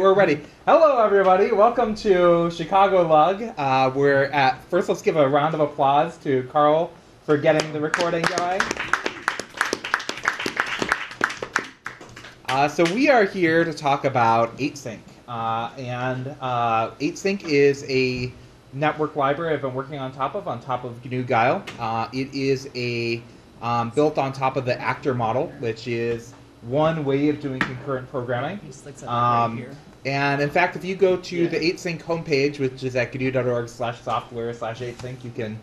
we're ready. Hello, everybody. Welcome to Chicago Lug. Uh, we're at first. Let's give a round of applause to Carl for getting the recording going. Uh, so we are here to talk about 8sync, uh, and uh, 8sync is a network library I've been working on top of, on top of GNU Guile. Uh, it is a um, built on top of the actor model, which is one way of doing concurrent programming. Um, and in fact, if you go to Yeah. the 8sync homepage, which is at gnu.org slash software slash 8sync, you can,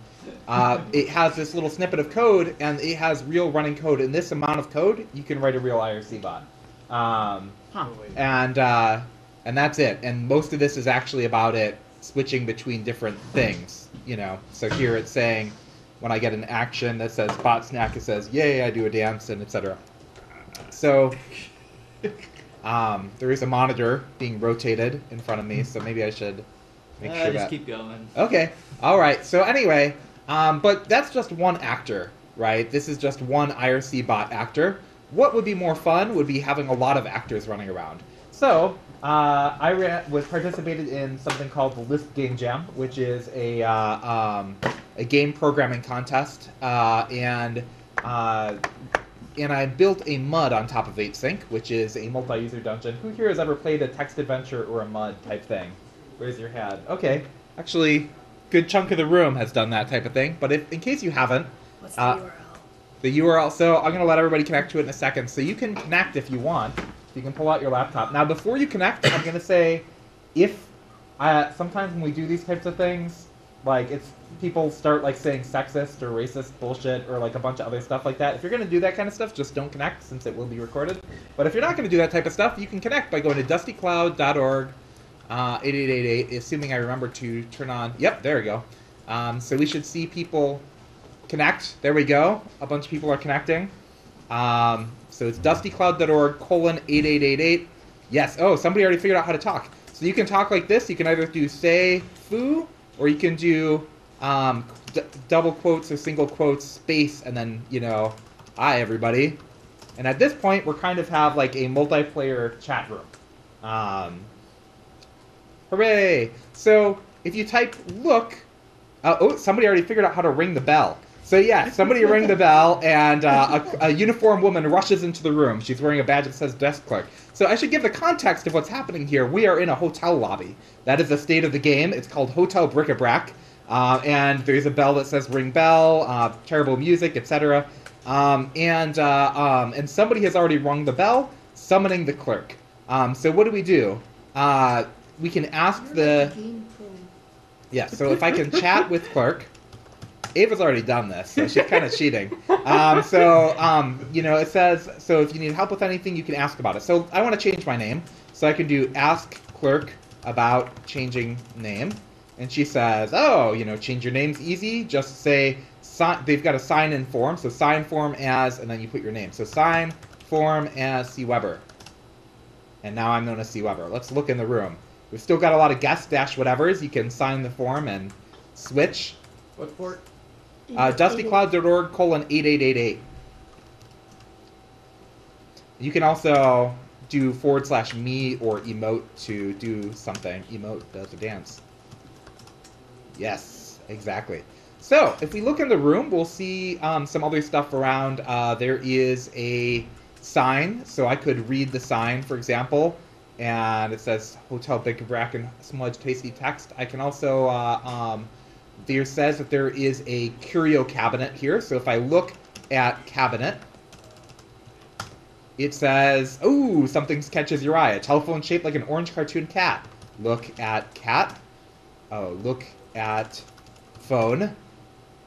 uh, it has this little snippet of code, and it has real running code. In this amount of code, you can write a real IRC bot. Um, Huh. and uh, and that's it. And most of this is actually about it switching between different things. You know, so here it's saying when I get an action that says bot snack, it says yay, I do a dance, and etc. So um, there is a monitor being rotated in front of me, so maybe I should make Uh, sure just that. keep going. Okay. All right. So anyway, um, but that's just one actor, right? This is just one IRC bot actor. What would be more fun would be having a lot of actors running around. So uh, I ran, was participated in something called the Lisp Game Jam, which is a uh, um, a game programming contest, uh, and uh, and I built a MUD on top of 8sync, which is a multi-user dungeon. Who here has ever played a text adventure or a MUD type thing? Raise your hand. Okay, actually, good chunk of the room has done that type of thing. But if, in case you haven't, What's the Uh, URL? the URL. So I'm gonna let everybody connect to it in a second. So you can connect if you want. You can pull out your laptop. Now, before you connect, I'm gonna say, if uh, sometimes when we do these types of things, like it's people start like saying sexist or racist bullshit or like a bunch of other stuff like that. If you're gonna do that kind of stuff, just don't connect since it will be recorded. But if you're not gonna do that type of stuff, you can connect by going to dustycloud.org, uh, 8888, assuming I remember to turn on. Yep, there we go. Um, so we should see people connect. There we go. A bunch of people are connecting. Um, so it's dustycloud.org colon 8888. Yes. Oh, somebody already figured out how to talk. So you can talk like this. You can either do say foo, or you can do um, d- double quotes or single quotes, space, and then, you know, hi, everybody. And at this point, we're kind of have like a multiplayer chat room. Um, hooray! So if you type look, uh, oh, somebody already figured out how to ring the bell. So yeah, somebody ring the bell, and uh, a, a uniformed woman rushes into the room. She's wearing a badge that says desk clerk. So I should give the context of what's happening here. We are in a hotel lobby. That is the state of the game. It's called Hotel Bric-a-Brac, uh, and there's a bell that says ring bell, uh, terrible music, etc. Um, and uh, um, and somebody has already rung the bell, summoning the clerk. Um, so what do we do? Uh, we can ask the yeah, so if I can chat with Clerk, Ava's already done this, so she's kind of cheating. Um, so, um, you know, it says, so if you need help with anything, you can ask about it. So I want to change my name, so I can do ask Clerk about changing name. And she says, oh, you know, change your name's easy. Just say, sign, they've got a sign in form, so sign form as, and then you put your name. So sign form as C. Webber. And now I'm known as C. Webber. Let's look in the room. We've still got a lot of guest dash whatevers. You can sign the form and switch. What port? Uh, dustycloud.org colon 8888. You can also do forward slash me or emote to do something. Emote does a dance. Yes, exactly. So, if we look in the room, we'll see um, some other stuff around. Uh, there is a sign, so I could read the sign, for example, and it says Hotel Bric-a-Brac and smudge tasty text. I can also, uh, um, there says that there is a curio cabinet here, so if I look at cabinet, it says, oh, something catches your eye. A telephone shaped like an orange cartoon cat." Look at cat. Oh, look at phone.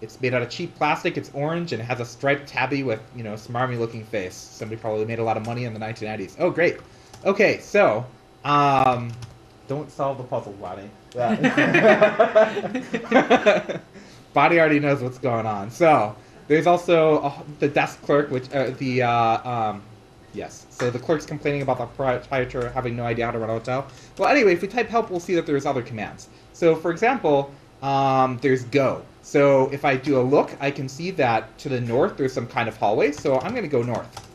It's made out of cheap plastic. It's orange and it has a striped tabby with you know smarmy looking face. Somebody probably made a lot of money in the 1990s. Oh, great. Okay, so um, don't solve the puzzle, Bonnie. Bonnie already knows what's going on. So there's also uh, the desk clerk, which uh, the uh, um, yes. So the clerk's complaining about the proprietor having no idea how to run a hotel. Well, anyway, if we type help, we'll see that there's other commands. So for example, um, there's go. So if I do a look, I can see that to the north there's some kind of hallway. So I'm going to go north.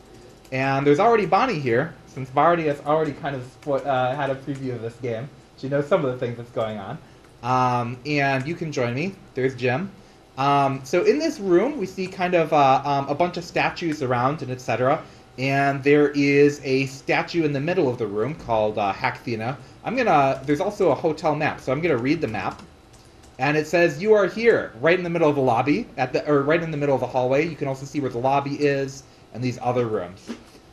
And there's already Bonnie here. since Bardi has already kind of uh, had a preview of this game, she knows some of the things that's going on. Um, and you can join me. There's Jim. Um, so in this room, we see kind of uh, um, a bunch of statues around and etc. And there is a statue in the middle of the room called uh, Hackthena. I'm gonna. There's also a hotel map, so I'm gonna read the map. And it says you are here, right in the middle of the lobby, at the or right in the middle of the hallway. You can also see where the lobby is and these other rooms.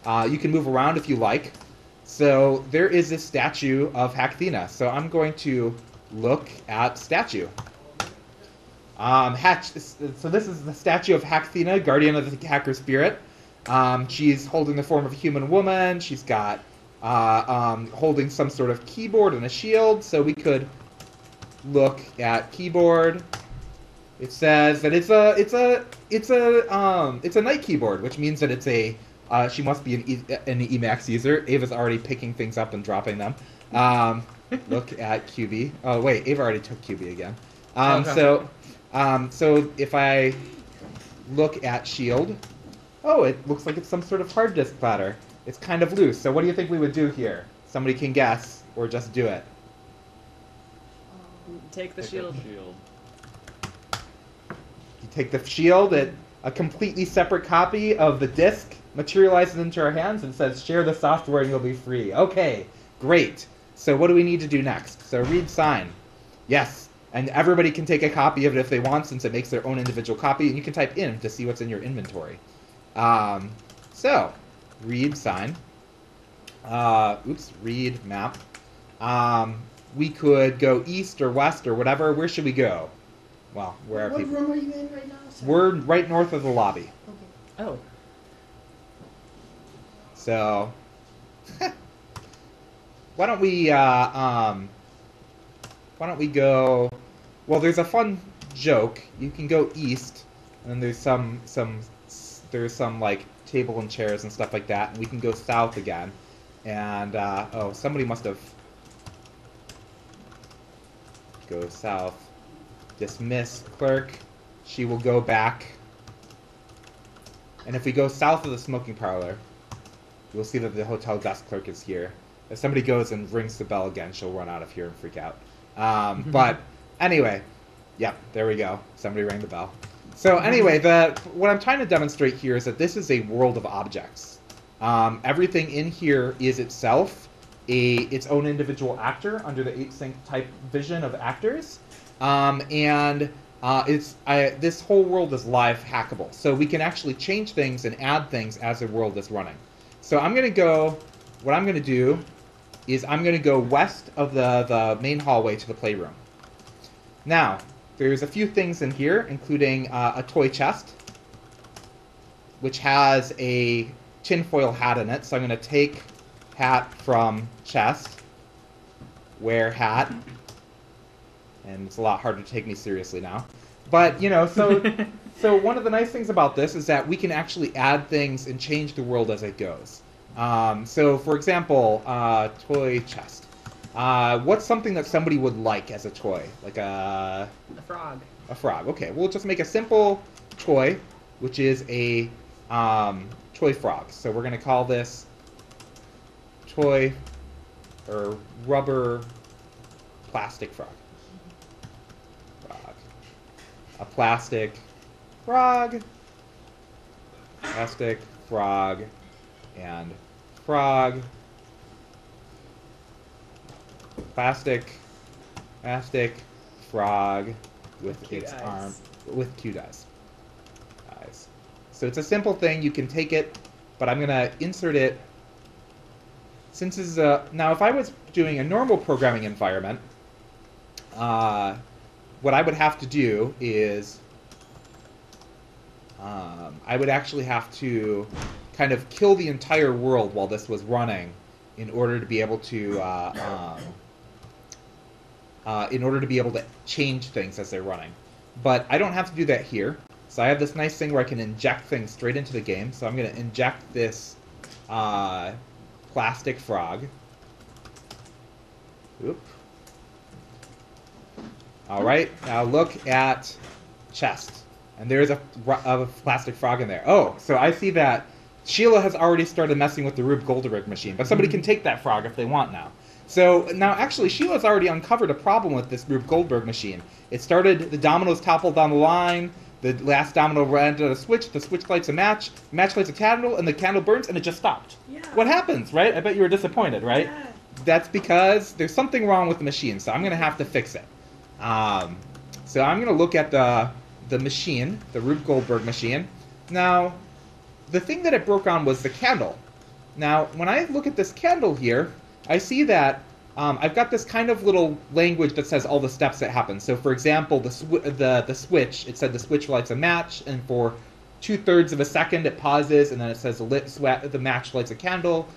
Uh, you can move around if you like. So there is this statue of Hackthena. So I'm going to look at statue. Um, Hatch, so this is the statue of Hackthena, guardian of the hacker spirit. Um, she's holding the form of a human woman. She's got uh, um, holding some sort of keyboard and a shield. So we could look at keyboard. It says that it's a it's a it's a um it's a knight keyboard, which means that it's a uh, she must be an, e- an Emacs user. Ava's already picking things up and dropping them. Um, look at QB. Oh wait, Ava already took QB again. Um, Okay. So um, so if I look at Shield, oh, it looks like it's some sort of hard disk platter. It's kind of loose. So what do you think we would do here? Somebody can guess or just do it. Take the Pick shield. up shield. You take the shield, it a completely separate copy of the disc materializes into our hands and says, "Share the software and you'll be free." Okay, great. So what do we need to do next? So read sign. Yes, and everybody can take a copy of it if they want, since it makes their own individual copy, and you can type in to see what's in your inventory. Um, so read sign. Uh, oops, read map. Um, we could go east or west or whatever. Where should we go? Well, where are What people? room are you in right now? Sorry. We're right north of the lobby. Okay. Oh. So, why don't we, uh, um, why don't we go? Well, there's a fun joke. You can go east, and then there's some, some, there's some like table and chairs and stuff like that, and we can go south again. And uh, oh, somebody must have go south. Dismiss clerk. She will go back. And if we go south of the smoking parlor, You'll see that the hotel desk clerk is here. If somebody goes and rings the bell again, she'll run out of here and freak out. Um, but anyway, yep, there we go. Somebody rang the bell. So anyway, the what I'm trying to demonstrate here is that this is a world of objects. Um, everything in here is itself a its own individual actor under the eight sync type vision of actors, um, and uh, it's I, this whole world is live hackable. So we can actually change things and add things as the world is running. So I'm gonna go. What I'm gonna do is I'm gonna go west of the the main hallway to the playroom. Now there's a few things in here, including uh, a toy chest, which has a tinfoil hat in it. So I'm gonna take hat from chest, wear hat, and it's a lot harder to take me seriously now. But you know, so so one of the nice things about this is that we can actually add things and change the world as it goes. Um, so, for example, uh, toy chest. Uh, what's something that somebody would like as a toy? Like a, The frog. a frog. Okay, we'll just make a simple toy, which is a um, toy frog. So we're going to call this toy or rubber plastic frog. Frog. A plastic frog. Plastic frog and frog. Plastic plastic frog with Cute its eyes. arm with cute eyes. Eyes. So it's a simple thing. You can take it, but I'm gonna insert it. Since this is a now, if I was doing a normal programming environment, uh, what I would have to do is um, I would actually have to kind of kill the entire world while this was running in order to be able to uh, um, uh, in order to be able to change things as they're running. But I don't have to do that here. So I have this nice thing where I can inject things straight into the game. So I'm going to inject this uh, plastic frog. Oop. All right, now look at chest. And there's a, a plastic frog in there. Oh, so I see that Sheila has already started messing with the Rube Goldberg machine, but somebody hmm. can take that frog if they want now. So now, actually, Sheila's already uncovered a problem with this Rube Goldberg machine. It started, the dominoes toppled down the line, the last domino ran to the switch, the switch lights a match, match lights a candle, and the candle burns, and it just stopped. Yeah. What happens, right? I bet you were disappointed, right? Yeah. That's because there's something wrong with the machine, so I'm going to have to fix it. Um, so I'm going to look at the, the machine, the Rube Goldberg machine. Now, the thing that it broke on was the candle. Now, when I look at this candle here, I see that um, I've got this kind of little language that says all the steps that happen. So, for example, the sw- the the switch, it said the switch lights a match, and for two thirds of a second it pauses, and then it says the lit sweat the match lights a candle.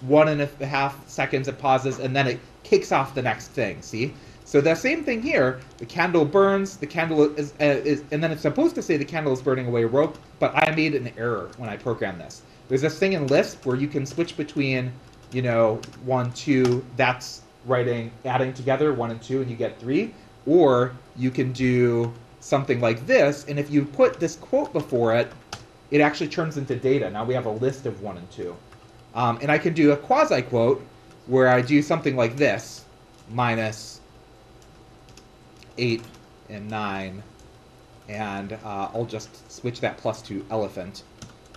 One and a half seconds it pauses, and then it kicks off the next thing. See. So the same thing here. The candle burns. The candle is, uh, is, and then it's supposed to say the candle is burning away rope, but I made an error when I programmed this. There's this thing in Lisp where you can switch between, you know, one, two. That's writing, adding together one and two, and you get three. Or you can do something like this, and if you put this quote before it, it actually turns into data. Now we have a list of one and two. Um, and I can do a quasi quote where I do something like this minus 8 and 9. And uh, I'll just switch that plus to elephant.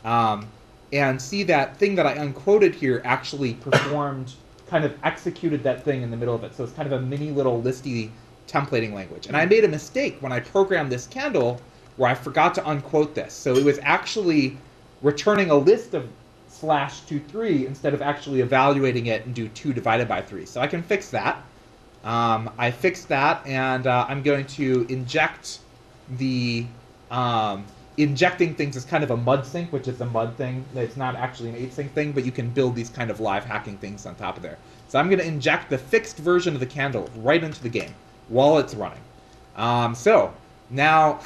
Um, and see that thing that I unquoted here actually performed, kind of executed that thing in the middle of it. So it's kind of a mini little listy templating language. And I made a mistake when I programmed this candle where I forgot to unquote this. So it was actually returning a list of slash 2, 3 instead of actually evaluating it and do 2 divided by 3. So I can fix that. Um, I fixed that, and uh, I'm going to inject the um, injecting things is kind of a mudsync, which is a mud thing. It's not actually an 8 sync thing, but you can build these kind of live hacking things on top of there. So I'm going to inject the fixed version of the candle right into the game while it's running. Um, so now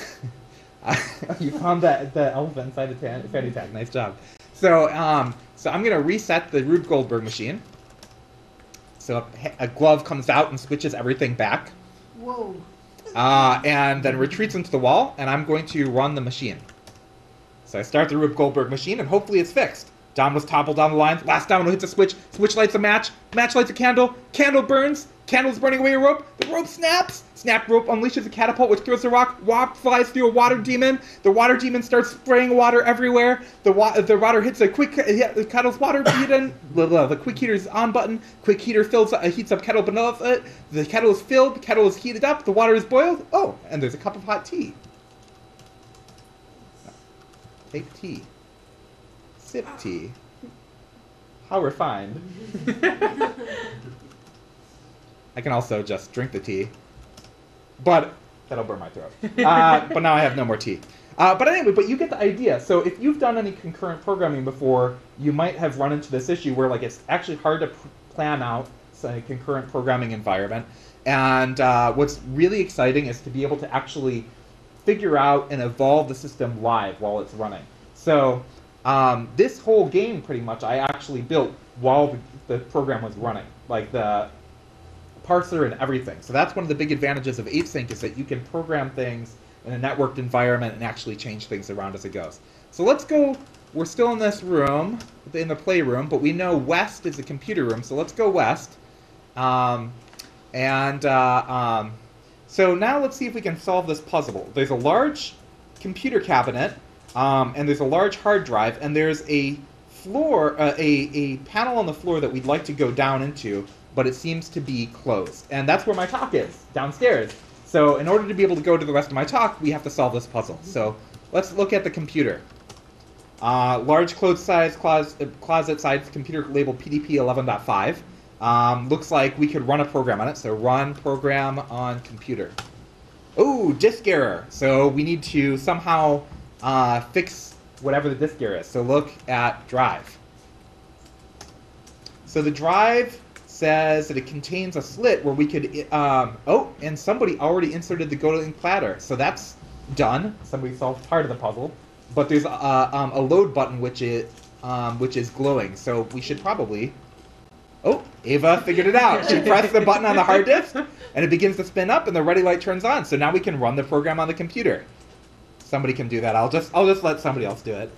you found that the elephant inside the ta- fanny tag. Nice job. So um, so I'm going to reset the Rube Goldberg machine. So a, a glove comes out and switches everything back, Whoa. Uh, and then retreats into the wall. And I'm going to run the machine. So I start the Rube Goldberg machine, and hopefully it's fixed. Dominoes topple down the line. Last domino hits a switch. Switch lights a match. Match lights a candle. Candle burns. Candle's burning away a rope. The rope snaps. Snap rope unleashes a catapult, which throws a rock. Rock flies through a water demon. The water demon starts spraying water everywhere. The wa- the water hits a quick the kettle's water the, the quick heater's on button. Quick heater fills uh, heats up kettle beneath it. The kettle is filled. The kettle is heated up. The water is boiled. Oh, and there's a cup of hot tea. Take tea. Sip tea. How refined. I can also just drink the tea. But that'll burn my throat. Uh, but now I have no more tea. Uh, but anyway, but you get the idea. So if you've done any concurrent programming before, you might have run into this issue where like it's actually hard to plan out a concurrent programming environment. And uh, what's really exciting is to be able to actually figure out and evolve the system live while it's running. So um, this whole game, pretty much, I actually built while the, the program was running, like the parser and everything. So that's one of the big advantages of 8sync is that you can program things in a networked environment and actually change things around as it goes. So let's go. We're still in this room, in the playroom, but we know west is the computer room. So let's go west. Um, and uh, um, so now let's see if we can solve this puzzle. There's a large computer cabinet, um, and there's a large hard drive, and there's a floor, uh, a, a panel on the floor that we'd like to go down into, but it seems to be closed. And that's where my talk is, downstairs. So in order to be able to go to the rest of my talk, we have to solve this puzzle. So let's look at the computer. Uh, large closed size closet, closet size computer labeled PDP 11.5. Um, looks like we could run a program on it. So run program on computer. Oh, disk error. So we need to somehow uh, fix whatever the disk error is. So look at drive. So the drive says that it contains a slit where we could, um, oh, and somebody already inserted the GoToLink platter. So that's done. Somebody solved part of the puzzle. But there's a, um, a load button which is, um, which is glowing. So we should probably, oh, Ava figured it out. She pressed the button on the hard disk and it begins to spin up and the ready light turns on. So now we can run the program on the computer. Somebody can do that. I'll just, I'll just let somebody else do it.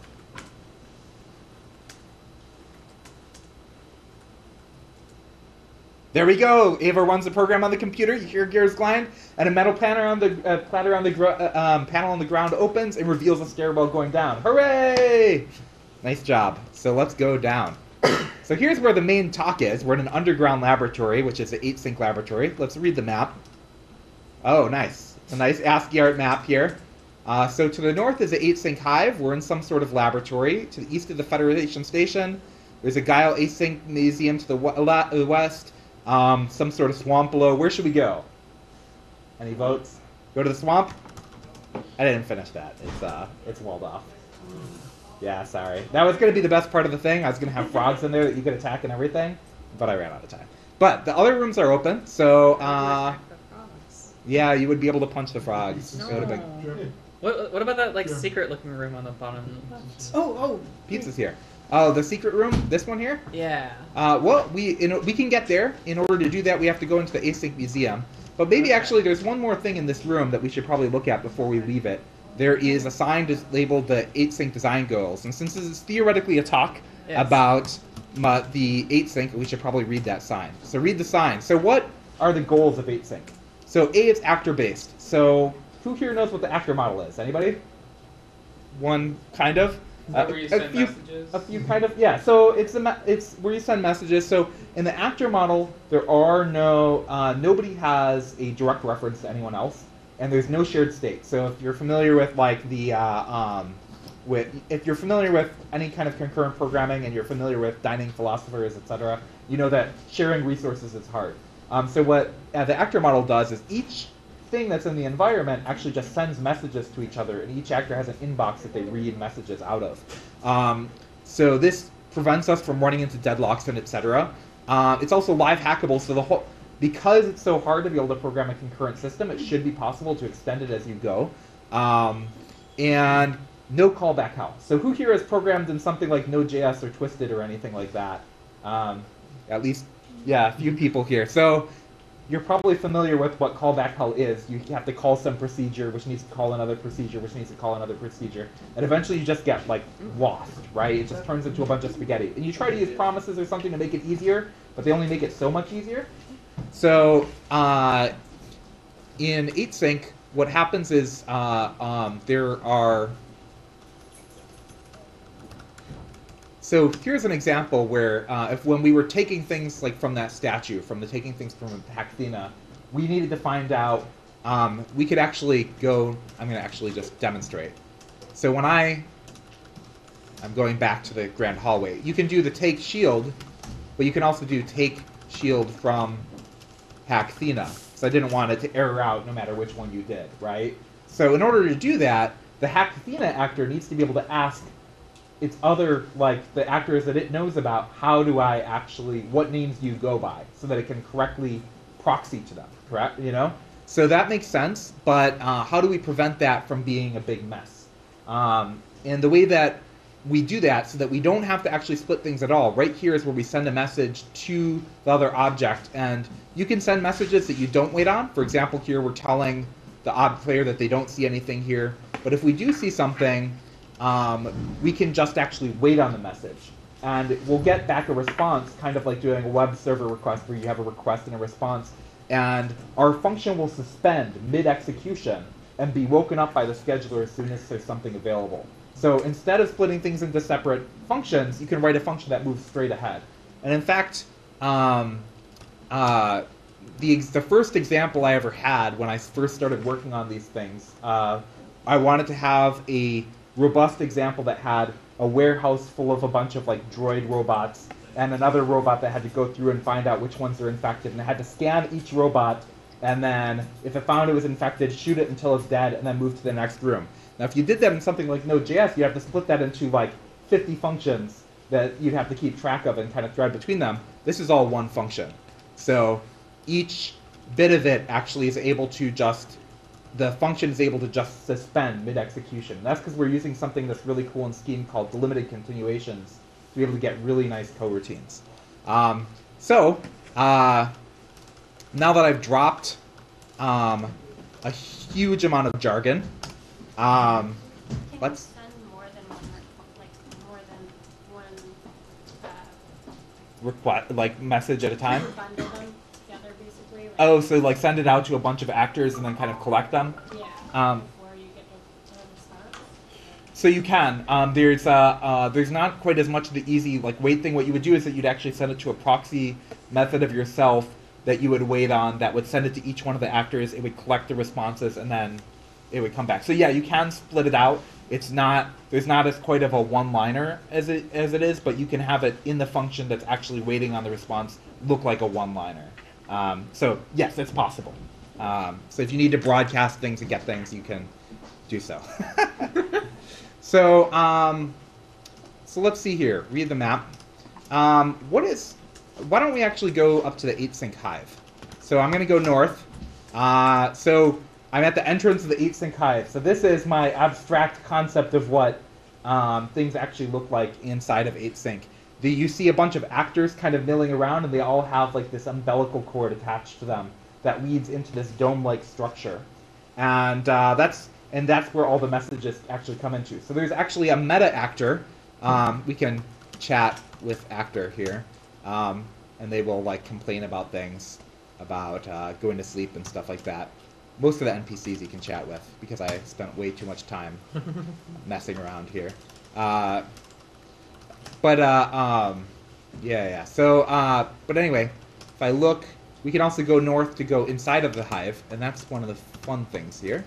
There we go. Ava runs the program on the computer. You hear gears grind, and a metal platter on the uh, platter on the gr- uh, um, panel on the ground opens and reveals a stairwell going down. Hooray! Nice job. So let's go down. so here's where the main talk is. We're in an underground laboratory, which is the 8-Sync laboratory. Let's read the map. Oh, nice. A nice ASCII art map here. Uh, so to the north is the 8-Sync hive. We're in some sort of laboratory. To the east of the Federation Station, there's a Guile 8-Sync museum to the w- west. Um, some sort of swamp below. Where should we go? Any votes? Go to the swamp? I didn't finish that. It's uh, it's walled off. Yeah, sorry. That was going to be the best part of the thing. I was going to have frogs in there that you could attack and everything, but I ran out of time. But the other rooms are open, so uh, yeah, you would be able to punch the frogs. It been- No. What, what about that like Yeah. secret looking room on the bottom? Oh, oh, pizza's here. Oh, the secret room. This one here. Yeah. Uh, well, we know, we can get there. In order to do that, we have to go into the Async Museum. But maybe Okay. actually, there's one more thing in this room that we should probably look at before we leave it. There is a sign labeled the 8-Sync Design Goals, and since this is theoretically a talk Yes. about the 8-Sync, we should probably read that sign. So read the sign. So what are the goals of 8-Sync? So A, it's actor-based. So who here knows what the actor model is? Anybody? One kind of. Uh, where you a send few- messages. a few kind of yeah. So it's a it's where you send messages. So in the actor model, there are no uh, nobody has a direct reference to anyone else, and there's no shared state. So if you're familiar with like the uh, um, with if you're familiar with any kind of concurrent programming and you're familiar with dining philosophers, etc., you know that sharing resources is hard. Um, so what uh, the actor model does is each thing that's in the environment actually just sends messages to each other, and each actor has an inbox that they read messages out of. Um, so this prevents us from running into deadlocks and etc. Uh, it's also live hackable, so the whole because it's so hard to be able to program a concurrent system, it should be possible to extend it as you go. Um, and no callback hell. So who here has programmed in something like Node.js or Twisted or anything like that? Um, at least, yeah, a few people here. So you're probably familiar with what callback hell is. You have to call some procedure, which needs to call another procedure, which needs to call another procedure, and eventually you just get like lost, right? It just turns into a bunch of spaghetti. And you try to use promises or something to make it easier, but they only make it so much easier. So uh, in 8sync, what happens is uh, um, there are. So here's an example where uh, if when we were taking things like from that statue, from the taking things from Hackthena, we needed to find out. Um, we could actually go. I'm going to actually just demonstrate. So when I, I'm going back to the grand hallway. You can do the take shield, but you can also do take shield from Hackthena. So I didn't want it to error out no matter which one you did, right? So in order to do that, the Hackthena actor needs to be able to ask its other like the actors that it knows about how do I actually what names do you go by so that it can correctly proxy to them, correct? You know, so that makes sense. But uh, how do we prevent that from being a big mess? Um, and the way that we do that so that we don't have to actually split things at all. Right here is where we send a message to the other object, and you can send messages that you don't wait on. For example, here we're telling the ob player that they don't see anything here. But if we do see something, um, we can just actually wait on the message. And we'll get back a response, kind of like doing a web server request where you have a request and a response. And our function will suspend mid execution and be woken up by the scheduler as soon as there's something available. So instead of splitting things into separate functions, you can write a function that moves straight ahead. And in fact, um, uh, the, the first example I ever had when I first started working on these things, uh, I wanted to have a robust example that had a warehouse full of a bunch of like droid robots and another robot that had to go through and find out which ones are infected. And it had to scan each robot and then if it found it was infected, shoot it until it's dead and then move to the next room. Now, if you did that in something like Node.js, you have to split that into like 50 functions that you'd have to keep track of and kind of thread between them. This is all one function. So each bit of it actually is able to just, the function is able to just suspend mid-execution. That's because we're using something that's really cool in Scheme called delimited continuations to be able to get really nice coroutines. Um, so, uh, now that I've dropped um, a huge amount of jargon, um, let's- more than one, like more than one uh, requ- like message at a time. bundle them? basically. Like, Oh, so like send it out to a bunch of actors and then kind of collect them. Yeah. um, you get to, to the response. So you can. Um, there's uh, uh, there's not quite as much of the easy like wait thing. What you would do is that you'd actually send it to a proxy method of yourself that you would wait on that would send it to each one of the actors. It would collect the responses and then it would come back. So yeah, you can split it out. It's not there's not as quite of a one-liner as it as it is, but you can have it in the function that's actually waiting on the response look like a one-liner. Um, so yes, it's possible. Um, so if you need to broadcast things and get things, you can do so. so um, so let's see here. Read the map. Um, what is? Why don't we actually go up to the 8-sync hive? So I'm going to go north. Uh, so I'm at the entrance of the 8-sync hive. So this is my abstract concept of what um, things actually look like inside of 8-sync. The, you see a bunch of actors kind of milling around, and they all have like this umbilical cord attached to them that leads into this dome-like structure, and uh, that's and that's where all the messages actually come into. So there's actually a meta actor. Um, we can chat with actor here, um, and they will like complain about things, about uh, going to sleep and stuff like that. Most of the NPCs you can chat with because I spent way too much time messing around here. Uh, but uh, um, yeah, yeah. So, uh, but anyway, if I look, we can also go north to go inside of the hive, and that's one of the fun things here.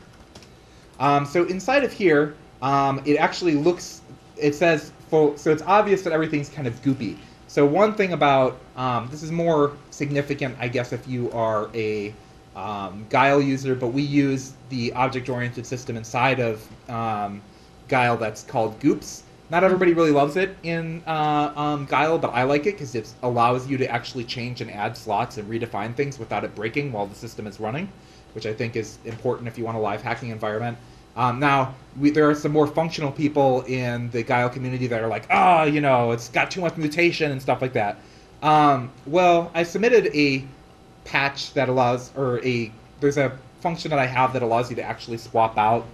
Um, so inside of here, um, it actually looks. It says full, so it's obvious that everything's kind of goopy. So one thing about um, this is more significant, I guess, if you are a um, Guile user, but we use the object-oriented system inside of um, Guile that's called Goops. Not everybody really loves it in uh, um, Guile, but I like it because it allows you to actually change and add slots and redefine things without it breaking while the system is running, which I think is important if you want a live hacking environment. Um, now, we, there are some more functional people in the Guile community that are like, oh, you know, it's got too much mutation and stuff like that. Um, well, I submitted a patch that allows, or a, there's a function that I have that allows you to actually swap out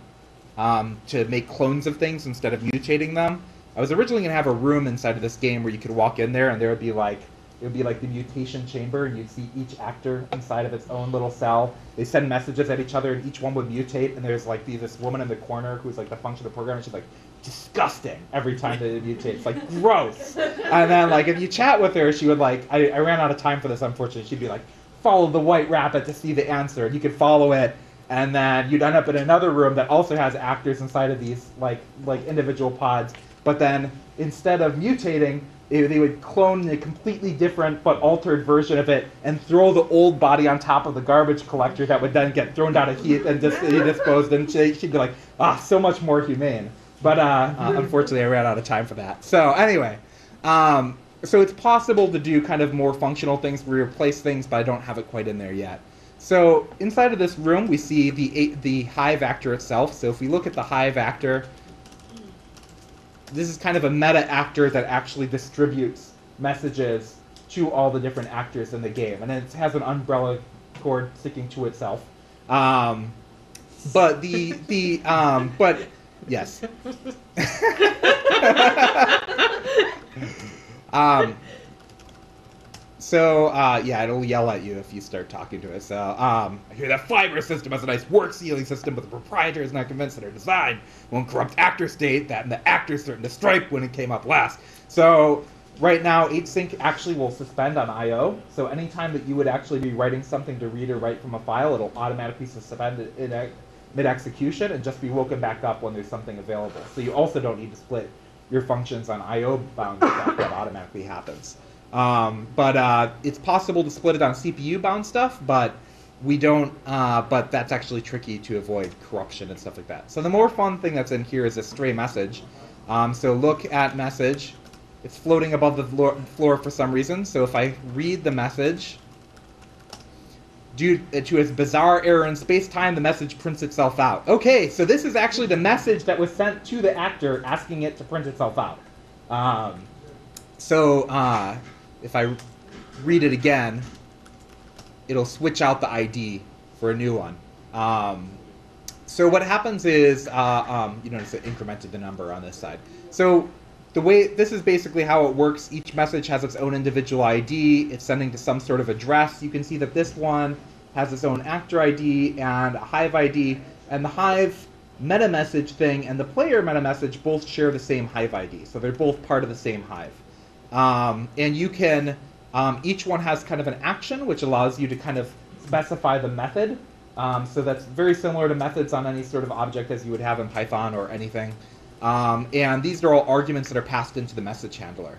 um, to make clones of things instead of mutating them. I was originally going to have a room inside of this game where you could walk in there and there would be like it would be like the mutation chamber and you'd see each actor inside of its own little cell. They send messages at each other and each one would mutate and there's like the, this woman in the corner who's like the function of the program and she's like disgusting every time they mutate. It's Like gross. and then like if you chat with her she would like I, I ran out of time for this unfortunately. She'd be like follow the white rabbit to see the answer and you could follow it and then you'd end up in another room that also has actors inside of these like like individual pods. But then instead of mutating, they, they would clone a completely different but altered version of it and throw the old body on top of the garbage collector that would then get thrown down a heat and just disposed. And she, she'd be like, ah, so much more humane. But uh, uh, unfortunately, I ran out of time for that. So anyway, um, so it's possible to do kind of more functional things, replace things, but I don't have it quite in there yet. So inside of this room, we see the the hive actor itself. So if we look at the hive actor, this is kind of a meta actor that actually distributes messages to all the different actors in the game, and it has an umbrella cord sticking to itself. Um, but the the um, but yes. um, so uh, yeah, it'll yell at you if you start talking to it. So um, I hear that fiber system has a nice work sealing system, but the proprietor is not convinced that her design won't corrupt actor state. That and the actor's starting to stripe when it came up last. So right now, 8sync actually will suspend on I/O. So anytime that you would actually be writing something to read or write from a file, it'll automatically suspend it in mid-execution and just be woken back up when there's something available. So you also don't need to split your functions on I/O bound. That automatically happens. Um, but uh, it's possible to split it on CPU bound stuff, but we don't. Uh, but that's actually tricky to avoid corruption and stuff like that. So the more fun thing that's in here is a stray message. Um, so look at message. It's floating above the floor, for some reason. So if I read the message, due to its bizarre error in space-time, the message prints itself out. Okay, so this is actually the message that was sent to the actor asking it to print itself out. Um, so uh, if I read it again, it'll switch out the ID for a new one. Um, so what happens is, uh, um, you notice it incremented the number on this side. So the way this is basically how it works. Each message has its own individual ID. It's sending to some sort of address. You can see that this one has its own actor ID and a Hive ID, and the Hive meta message thing and the player meta message both share the same Hive ID, so they're both part of the same Hive. Um, and you can um, each one has kind of an action, which allows you to kind of specify the method. Um, so that's very similar to methods on any sort of object as you would have in Python or anything. Um, and these are all arguments that are passed into the message handler.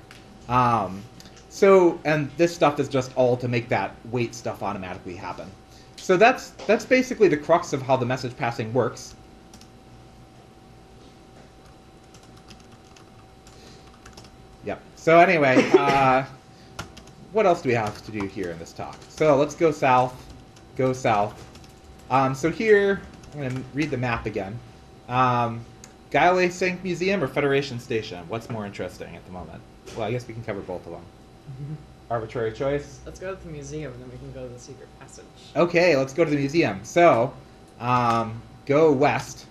Um, so, and this stuff is just all to make that wait stuff automatically happen. So that's that's basically the crux of how the message passing works. Yep. So anyway, uh, what else do we have to do here in this talk? So let's go south. Go south. Um, so here, I'm going to read the map again. Um, Guile Async Museum or Federation Station? What's more interesting at the moment? Well, I guess we can cover both of them. Arbitrary choice. Let's go to the museum and then we can go to the secret passage. Okay, let's go to the museum. So, um, go west.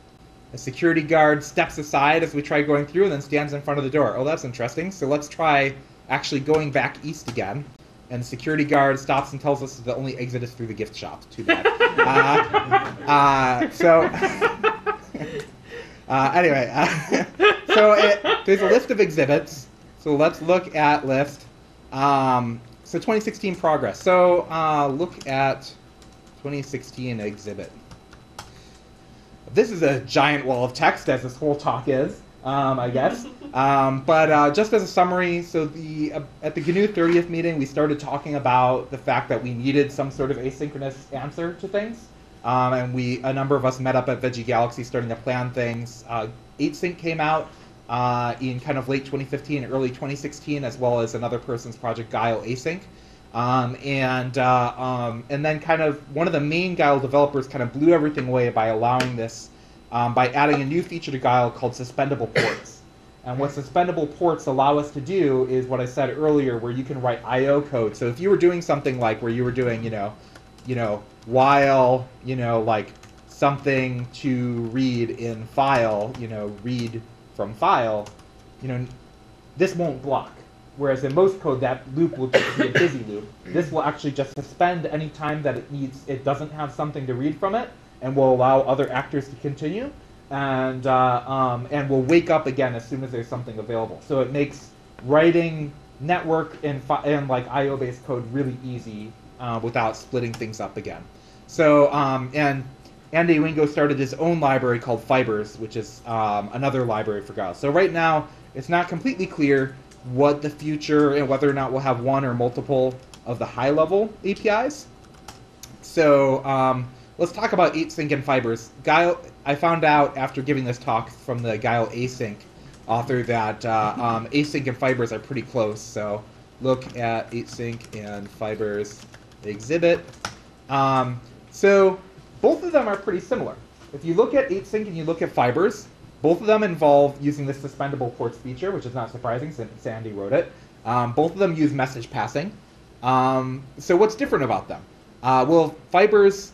Security guard steps aside as we try going through and then stands in front of the door. Oh, that's interesting. So let's try actually going back east again. And the security guard stops and tells us the only exit is through the gift shop. Too bad. uh, uh, so, uh, anyway, uh, so it, there's a list of exhibits. So let's look at list. Um, so 2016 progress. So uh, look at 2016 exhibit. This is a giant wall of text, as this whole talk is, um, I guess. Um, but uh, just as a summary, so the uh, at the GNU 30th meeting, we started talking about the fact that we needed some sort of asynchronous answer to things. Um, and we, a number of us met up at Veggie Galaxy starting to plan things. Uh, 8sync came out uh, in kind of late 2015, early 2016, as well as another person's project, Guile Async. Um, and uh, um, and then kind of one of the main Guile developers kind of blew everything away by allowing this um, by adding a new feature to Guile called suspendable ports. And what suspendable ports allow us to do is what I said earlier, where you can write I/O code. So if you were doing something like where you were doing, you know, you know, while you know like something to read in file, you know, read from file, you know, this won't block. Whereas in most code, that loop will just be a busy loop. This will actually just suspend any time that it needs, it doesn't have something to read from it, and will allow other actors to continue, and uh, um, and will wake up again as soon as there's something available. So it makes writing network and and like I/O based code really easy uh, without splitting things up again. So um, and Andy Wingo started his own library called Fibers, which is um, another library for Guile. So right now, it's not completely clear what the future and whether or not we'll have one or multiple of the high-level APIs. So um, let's talk about 8sync and Fibers. Guile, I found out after giving this talk from the Guile Async author that uh, um, Async and Fibers are pretty close. So look at 8sync and Fibers exhibit. Um, so both of them are pretty similar. If you look at 8sync and you look at Fibers, both of them involve using this suspendable ports feature, which is not surprising since Andy wrote it. Um, both of them use message passing. Um, so what's different about them? Uh, well, Fibers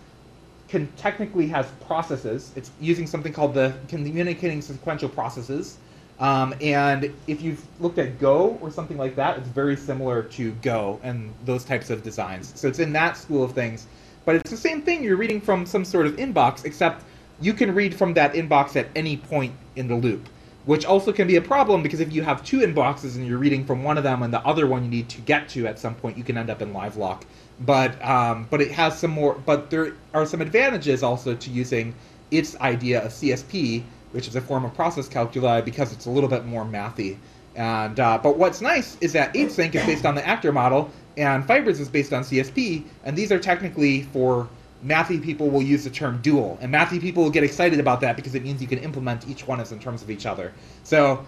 can technically has processes. It's using something called the communicating sequential processes. Um, and if you've looked at Go or something like that, it's very similar to Go and those types of designs. So it's in that school of things. But it's the same thing. You're reading from some sort of inbox, except you can read from that inbox at any point in the loop, which also can be a problem because if you have two inboxes and you're reading from one of them and the other one you need to get to at some point, you can end up in live lock. But um, but it has some more. But there are some advantages also to using its idea of CSP, which is a form of process calculi, because it's a little bit more mathy. And uh, but what's nice is that 8sync is based on the actor model, and Fibers is based on CSP, and these are technically for mathy people will use the term dual, and mathy people will get excited about that because it means you can implement each one as in terms of each other. So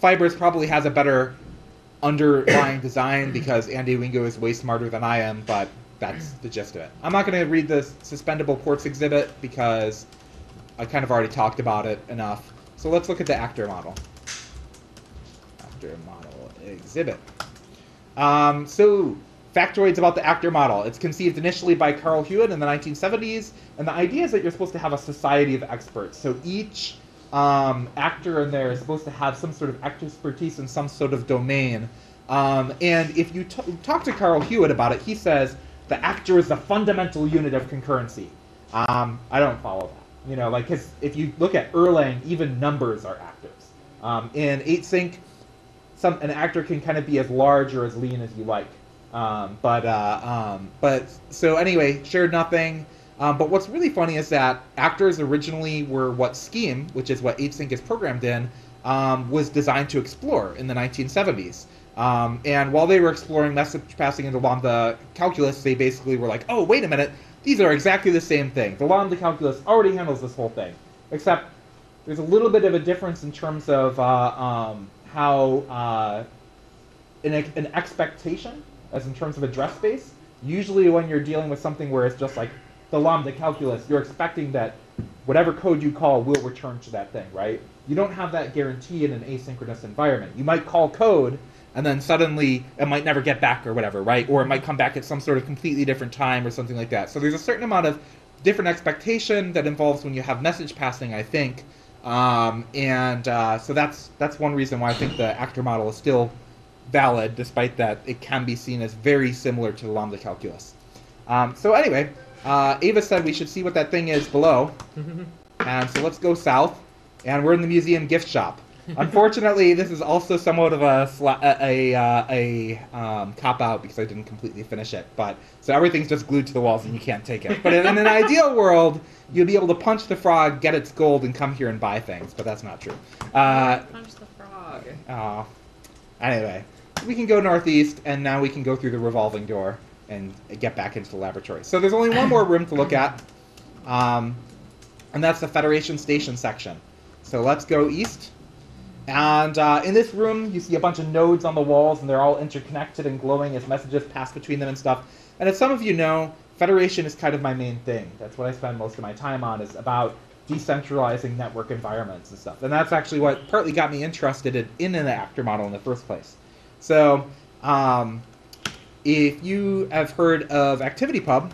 Fibers probably has a better underlying design because Andy Wingo is way smarter than I am, but that's the gist of it. I'm not going to read the suspendable ports exhibit because I kind of already talked about it enough. So let's look at the actor model. Actor model exhibit. Um, so, factoids about the actor model. It's conceived initially by Carl Hewitt in the 1970s, and the idea is that you're supposed to have a society of experts. So each um, actor in there is supposed to have some sort of expertise in some sort of domain. Um, and if you t- talk to Carl Hewitt about it, he says the actor is the fundamental unit of concurrency. Um, I don't follow that. You know, like, 'cause if you look at Erlang, even numbers are actors. Um, in 8sync, some an actor can kind of be as large or as lean as you like. Um, but uh, um, but so anyway, shared nothing. Um, but what's really funny is that actors originally were what Scheme, which is what 8sync is programmed in, um, was designed to explore in the 1970s. Um, and while they were exploring message passing into Lambda calculus, they basically were like, oh, wait a minute, these are exactly the same thing. The Lambda calculus already handles this whole thing. Except there's a little bit of a difference in terms of uh, um, how uh, an, an expectation, as in terms of address space. Usually, when you're dealing with something where it's just like the lambda calculus, you're expecting that whatever code you call will return to that thing, right? You don't have that guarantee in an asynchronous environment. You might call code, and then suddenly it might never get back or whatever, right? Or it might come back at some sort of completely different time or something like that. So there's a certain amount of different expectation that involves when you have message passing, I think. Um, and uh, so that's that's one reason why I think the actor model is still valid, despite that it can be seen as very similar to the lambda calculus. Um, so anyway, uh, Ava said we should see what that thing is below, and so let's go south, and we're in the museum gift shop. Unfortunately, this is also somewhat of a sla- a a, uh, a um, cop out because I didn't completely finish it. But so everything's just glued to the walls and you can't take it. But in, in an ideal world, you'd be able to punch the frog, get its gold, and come here and buy things. But that's not true. Uh, Punch the frog. Oh. Anyway, we can go northeast, and now we can go through the revolving door and get back into the laboratory. So there's only one more room to look at, um, and that's the Federation Station section. So let's go east. And uh, in this room, you see a bunch of nodes on the walls, and they're all interconnected and glowing as messages pass between them and stuff. And as some of you know, Federation is kind of my main thing. That's what I spend most of my time on, is about decentralizing network environments and stuff. And that's actually what partly got me interested in, in an actor model in the first place. So, um, if you have heard of ActivityPub,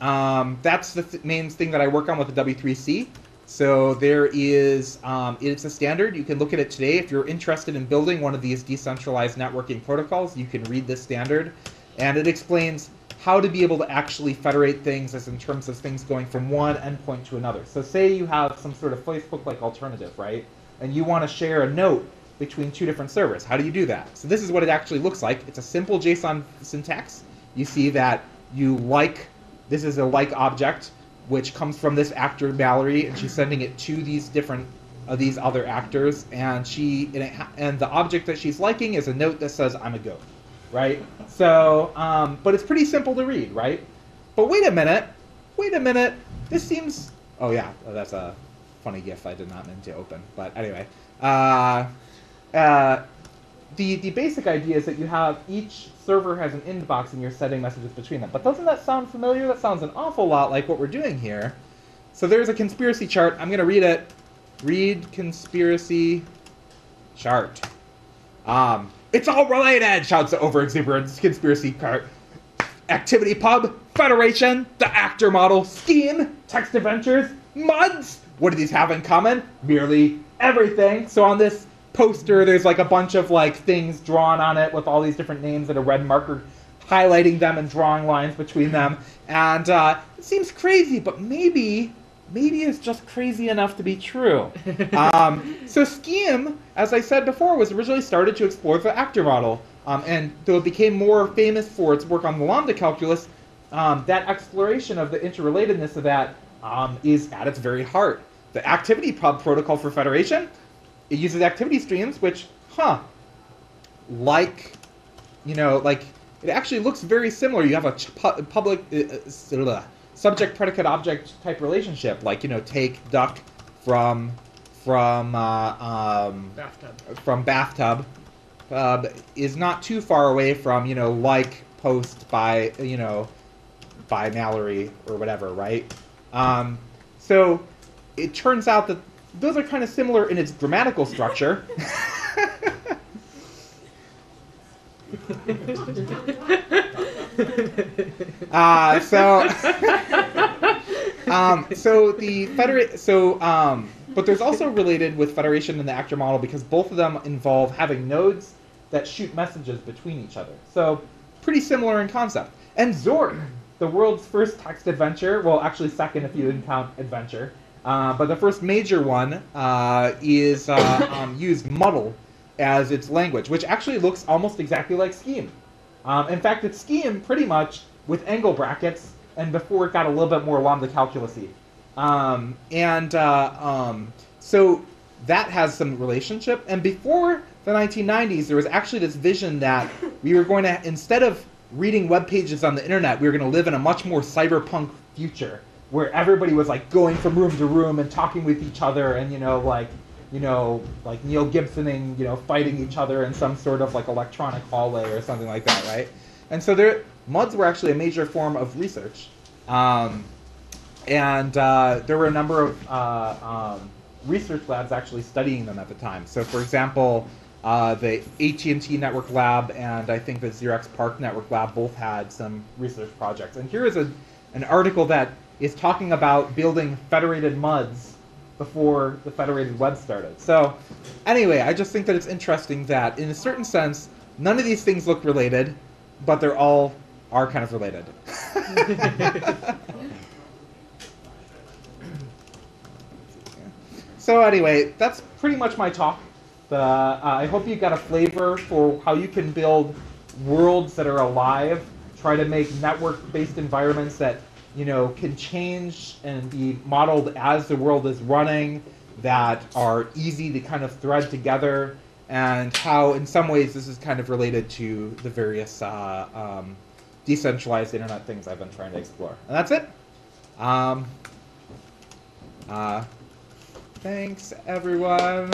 um, that's the th- main thing that I work on with the W3C. So there is, um, it's a standard. You can look at it today. If you're interested in building one of these decentralized networking protocols, you can read this standard. And it explains how to be able to actually federate things as in terms of things going from one endpoint to another. So say you have some sort of Facebook-like alternative, right? And you want to share a note between two different servers. How do you do that? So this is what it actually looks like. It's a simple JSON syntax. You see that you like, this is a like object, which comes from this actor Mallory, and she's sending it to these different of these other actors, and she and, and the object that she's liking is a note that says "I'm a goat," right? So, um, but it's pretty simple to read, right? But wait a minute, wait a minute. This seems. Oh yeah, well, that's a funny GIF I did not mean to open. But anyway, uh, uh, the the basic idea is that you have each server has an inbox and you're sending messages between them. But doesn't that sound familiar? That sounds an awful lot like what we're doing here. So there's a conspiracy chart. I'm gonna read it. Read conspiracy chart. Um, it's all related, shouts the over exuberant conspiracy chart. Activity Pub, Federation, the actor model, Scheme, Text Adventures, Muds. What do these have in common? Merely everything. So on this poster, there's like a bunch of like things drawn on it with all these different names and a red marker highlighting them and drawing lines between them. And uh, it seems crazy, but maybe, maybe it's just crazy enough to be true. um, so Scheme, as I said before, was originally started to explore the actor model. Um, and though it became more famous for its work on the lambda calculus, um, that exploration of the interrelatedness of that um, is at its very heart. The activity pub protocol for Federation, it uses activity streams, which, huh, like, you know, like it actually looks very similar. You have a ch- pu- public uh, uh, subject predicate object type relationship, like you know, take duck from from uh, um, Bathtub. from bathtub uh, is not too far away from you know like post by you know by Mallory or whatever, right? Um, so it turns out that those are kind of similar in its grammatical structure. uh, so Um, so the federate, so um, but there's also related with Federation and the actor model because both of them involve having nodes that shoot messages between each other. So pretty similar in concept. And Zork, the world's first text adventure, well, actually second if you didn't count adventure, uh, but the first major one uh, is uh, um, used Muddle as its language, which actually looks almost exactly like Scheme. Um, in fact, it's Scheme pretty much with angle brackets, and before it got a little bit more lambda calculusy. Um, and uh, um, so that has some relationship. And before the 1990s, there was actually this vision that we were going to, instead of reading web pages on the internet, we were going to live in a much more cyberpunk future where everybody was like going from room to room and talking with each other and, you know, like, you know, like Neil Gibsoning, you know, fighting each other in some sort of like electronic hallway or something like that, right? And so there, MUDs were actually a major form of research. Um, and uh, there were a number of uh, um, research labs actually studying them at the time. So, for example, uh, the AT&T Network Lab and I think the Xerox PARC Network Lab both had some research projects. And here is a, an article that is talking about building federated MUDs before the federated web started. So, anyway, I just think that it's interesting that, in a certain sense, none of these things look related, but they're all are kind of related. so anyway, that's pretty much my talk. The, uh, I hope you got a flavor for how you can build worlds that are alive. Try to make network-based environments that you know can change and be modeled as the world is running. That are easy to kind of thread together, and how in some ways this is kind of related to the various uh, um, decentralized internet things I've been trying to explore. And that's it. Um, uh, thanks, everyone.